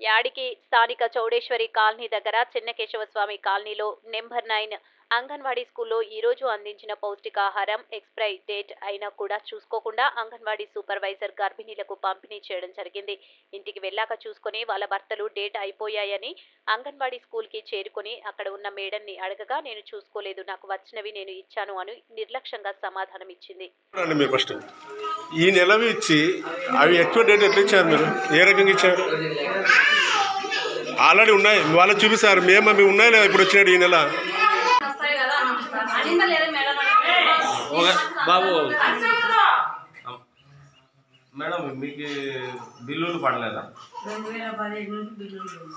యాడికి స్థానిక చౌడేశ్వరి కాలనీ దగ్గర చిన్నకేశవస్వామి కాలనీలో నెంబర్ నైన్ అంగన్వాడీ స్కూల్లో ఈరోజు అందించిన పౌష్టికాహారం ఎక్స్పైరీ డేట్ అయినా కూడా చూసుకోకుండా అంగన్వాడీ సూపర్వైజర్ గర్భిణీలకు పంపిణీ చేయడం జరిగింది. ఇంటికి వెళ్ళాక చూసుకొని వాళ్ళ భర్తలు డేట్ అయిపోయాయని అంగన్వాడీ స్కూల్కి చేరుకొని అక్కడ ఉన్న మేడంని అడగగా నేను చూసుకోలేదు నాకు వచ్చినవి నేను ఇచ్చాను అని నిర్లక్ష్యంగా సమాధానం ఇచ్చింది. ఈ నెలవి ఇచ్చి అవి ఎక్కువ డేట్ ఎట్లా ఇచ్చారు మీరు? ఏ రకంగా ఇచ్చారు? ఆల్రెడీ ఉన్నాయి. వాళ్ళు చూపిస్తారు. మేము అవి ఉన్నాయి లేదా? ఇప్పుడు వచ్చినాడు ఈ నెల. బాబు. మేడం మీకు బిల్లులు పడలేదా? రెండు వేల పదిహేడు నుంచి బిల్లులు లేవు.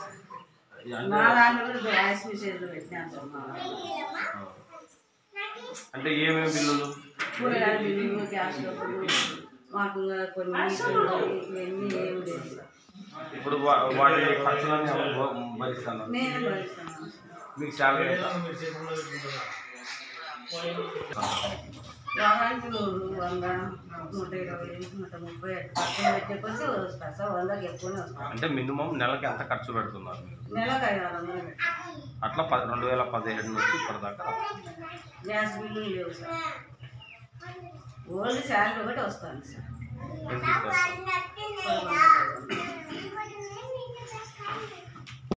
అంటే మా దాంట్లో గ్యాస్ విషయంలో పెట్టినాను అంటే ఏమేమి బిల్లులు? కూరగాయల బిల్లులు గ్యాస్ డబ్బులు మాకు ఇంకా కొన్ని ఏమి లేదు. ఇప్పుడు వాటి ఖర్చులన్నీ ఎవరు భ- భరిస్తున్నారు? నేనే భరిస్తున్నాను మీకు శాలరీ? వారానికి వంద నూట ఇరవై నూట ముప్పై పక్కన పెట్టే కొద్దీ వస్తాను సార్ వందకి ఎక్కువనే వస్తాను అంటే మినిమం నెలకి ఎంత ఖర్చు పెడుతున్నారు? మీరు నెలకు ఐదు ఆరు వందలు పెట్టాను అట్లా పది రెండు వేల పదిహేడు నుంచి ఇప్పటిదాకా? గ్యాస్ బిల్లులు లేవు సార్. ఓన్లీ శాలరీ ఒకటి వస్తుంది సార్?